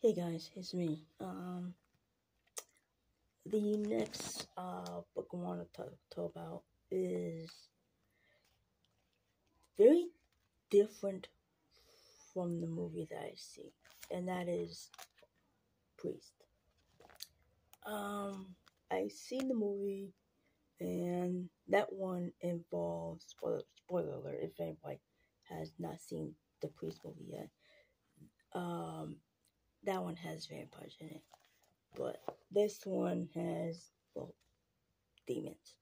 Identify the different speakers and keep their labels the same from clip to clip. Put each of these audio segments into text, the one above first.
Speaker 1: Hey guys, it's me. Um, the next uh, book I want to talk, talk about is very different from the movie that I see, and that is Priest. Um, I seen the movie, and that one involves spoiler, spoiler alert if anybody has not seen the Priest movie yet. Um, that one has vampires in it. But this one has, well, demons.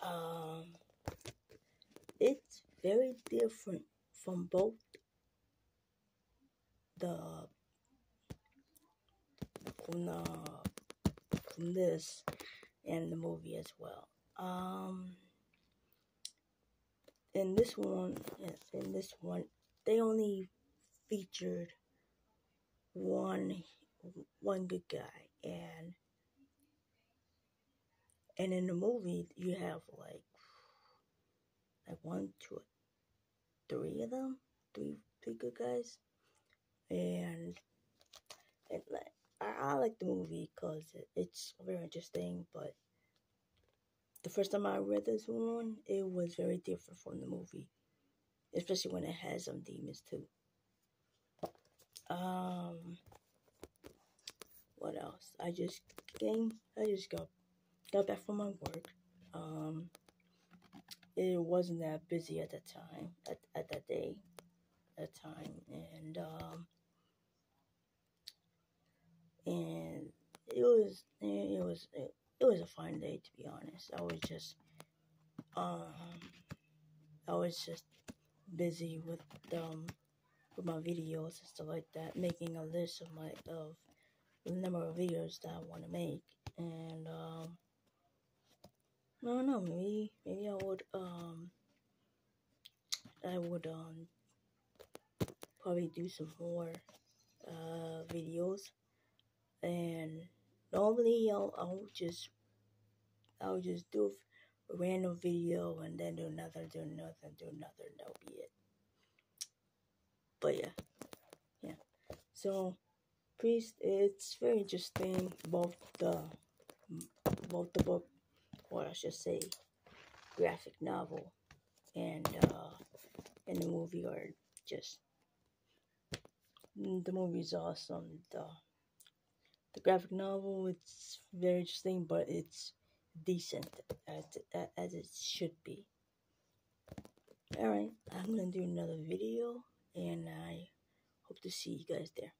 Speaker 1: Um, it's very different from both the from the from this and the movie as well. Um, in this one, in this one, they only featured one one good guy. And and in the movie you have like like one two three of them? Three three good guys? And and like I, I like the movie because it, it's very interesting but the first time I read this one it was very different from the movie especially when it has some demons too um, what else? I just came. I just got got back from my work. Um, it wasn't that busy at that time. At at that day, that time, and um, and it was it was it, it was a fine day to be honest. I was just um, I was just busy with um with my videos and stuff like that, making a list of my of the number of videos that I want to make, and um, I don't know, maybe maybe I would um I would um probably do some more uh videos, and normally I'll I'll just I'll just do a random video and then do another, do another, do another, and that'll be it. But yeah, yeah. So, Priest, it's very interesting. Both the both the book, or I should say, graphic novel, and uh, and the movie are just the movie's awesome. The the graphic novel it's very interesting, but it's decent as as it should be. Alright, I'm gonna do another video and I hope to see you guys there.